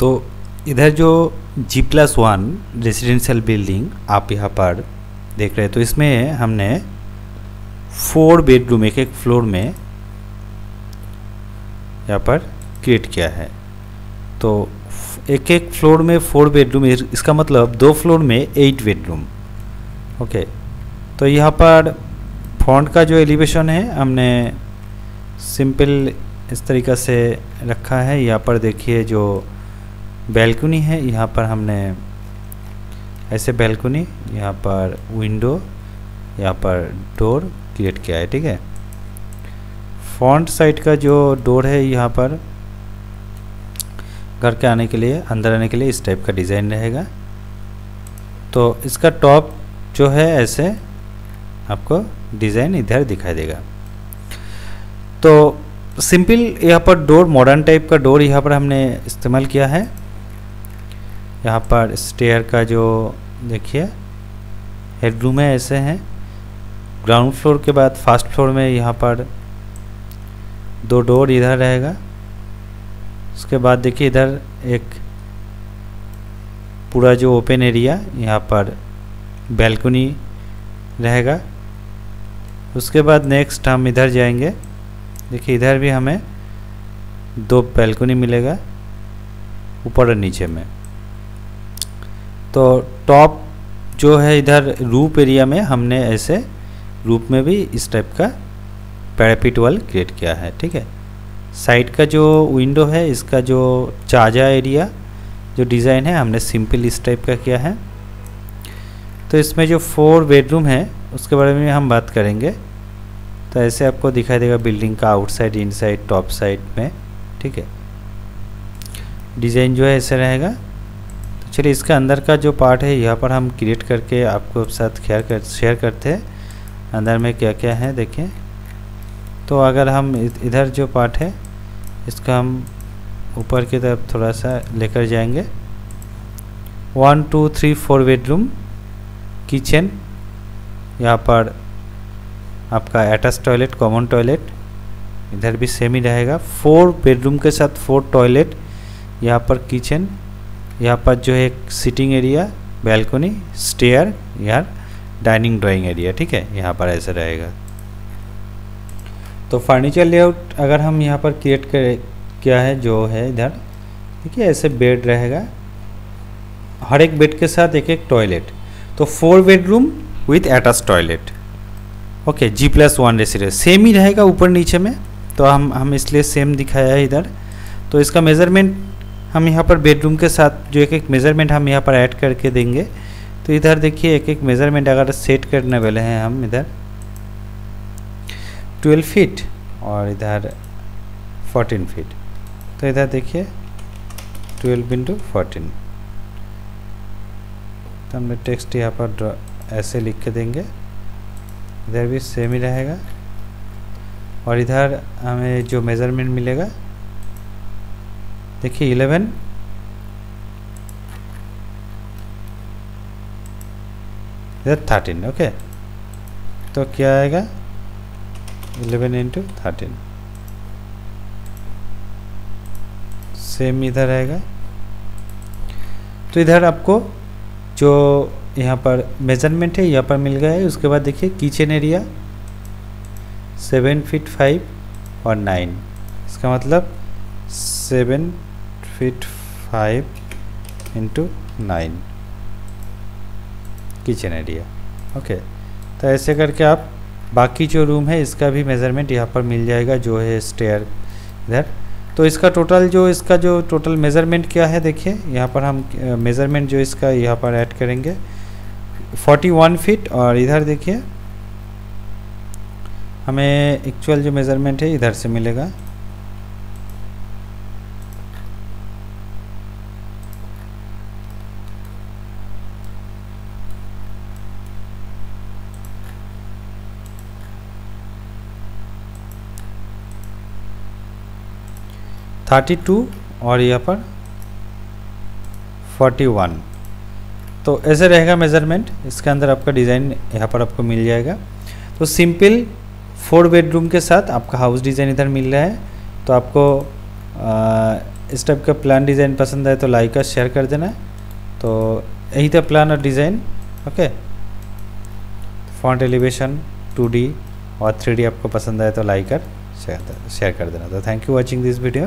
तो इधर जो G plus one residential building आप यहाँ पर देख रहे हैं तो इसमें हमने फोर बेडरूम एक एक फ्लोर में यहाँ पर क्रिएट किया है। तो एक एक फ्लोर में फोर बेडरूम इसका मतलब दो फ्लोर में एट बेडरूम ओके तो यहाँ पर फ्रंट का जो एलिवेशन है, हमने सिंपल इस तरीक़ा से रखा है। यहाँ पर देखिए जो बैल्कुनी है, यहाँ पर हमने ऐसे बैल्कुनी, यहाँ पर विंडो, यहाँ पर डोर क्रिएट किया है, ठीक है। फ्रंट साइड का जो डोर है यहाँ पर, घर के आने के लिए, अंदर आने के लिए इस टाइप का डिज़ाइन रहेगा। तो इसका टॉप जो है ऐसे आपको डिज़ाइन इधर दिखाई देगा। तो सिंपल यहाँ पर डोर, मॉडर्न टाइप का डोर यहाँ पर हमने इस्तेमाल किया है। यहाँ पर स्टेयर का जो, देखिए हेडरूम है, ऐसे हैं। ग्राउंड फ्लोर के बाद फ़र्स्ट फ्लोर में यहाँ पर दो डोर इधर रहेगा। उसके बाद देखिए, इधर एक पूरा जो ओपन एरिया यहाँ पर बैल्कनी रहेगा। उसके बाद नेक्स्ट हम इधर जाएँगे। देखिए, इधर भी हमें दो बैल्कनी मिलेगा, ऊपर और नीचे में। तो टॉप जो है इधर रूप एरिया में हमने ऐसे रूप में भी इस टाइप का पैरापिट वाल क्रिएट किया है, ठीक है? साइड का जो विंडो है, इसका जो चाजा एरिया जो डिज़ाइन है, हमने सिंपल इस टाइप का किया है। तो इसमें जो फोर बेडरूम है, उसके बारे में हम बात करेंगे। तो ऐसे आपको दिखाई देगा बिल्डिंग का आउटसाइड इनसाइड टॉप साइड में, ठीक है? डिज़ाइन जो है ऐसे रहेगा। चलिए इसका अंदर का जो पार्ट है, यहाँ पर हम क्रिएट करके आपको साथ शेयर कर शेयर करते हैं। अंदर में क्या क्या है देखिए तो अगर हम इधर जो पार्ट है, इसका हम ऊपर की तरफ़ थोड़ा सा लेकर जाएँगे। One two three four bedroom kitchen यहाँ पर आपका अटैच टॉयलेट कॉमन टॉयलेट इधर भी सेम ही रहेगा। फोर बेडरूम के साथ फोर टॉयलेट यहाँ पर किचन यहाँ पर जो है सिटिंग एरिया बैल्कनी स्टेयर यार डाइनिंग ड्राइंग एरिया ठीक है? यहाँ पर ऐसे रहेगा। तो फर्नीचर लेआउट अगर हम यहाँ पर क्रिएट कर, किया है, जो है इधर ठीक है ऐसे बेड रहेगा। हर एक बेड के साथ एक एक टॉयलेट तो four bedroom with attach toilet okay G plus one residence same ही रहेगा ऊपर नीचे में। तो हम हम इसलिए सेम दिखाया है इधर। तो इसका मेज़रमेंट हम यहाँ पर बेडरूम के साथ जो एक एक मेज़रमेंट हम यहाँ पर ऐड करके देंगे। तो इधर देखिए एक एक मेज़रमेंट अगर सेट करने वाले हैं हम इधर। 12 फीट और इधर 14 फीट तो इधर देखिए 12 इंटू फोर्टीन तो हमने टेक्स्ट यहाँ पर ऐसे लिख के देंगे। इधर भी सेम ही रहेगा। और इधर हमें जो मेज़रमेंट मिलेगा देखिए 11 इधर थर्टीन ओके तो क्या आएगा? इलेवन इंटू थर्टीन सेम इधर आएगा। तो इधर आपको जो यहाँ पर मेज़रमेंट है, यहाँ पर मिल गया है। उसके बाद देखिए kitchen area seven feet five और नाइन इसका मतलब seven feet five into nine kitchen area okay तो ऐसे करके आप बाकी जो रूम है, इसका भी मेज़रमेंट यहाँ पर मिल जाएगा, जो है स्टेयर इधर। तो इसका टोटल जो, इसका जो टोटल मेज़रमेंट क्या है, देखिए, यहाँ पर हम मेज़रमेंट जो इसका यहाँ पर ऐड करेंगे। 41 फीट और इधर देखिए। हमें एक्चुअल जो मेज़रमेंट है, इधर से मिलेगा। थर्टी टू और यहाँ पर फोर्टी वन। तो ऐसे रहेगा मेज़रमेंट इसके अंदर आपका डिज़ाइन यहाँ पर आपको मिल जाएगा। तो सिंपल फोर बेडरूम के साथ आपका हाउस डिज़ाइन इधर मिल रहा है। तो आपको आ, इस टाइप का प्लान डिज़ाइन पसंद आए तो लाइक और शेयर कर देना। तो यही था प्लान और design okay font elevation 2D और 3D आपको पसंद आए तो लाइक शेयर शेयर कर देना। तो thank you watching this video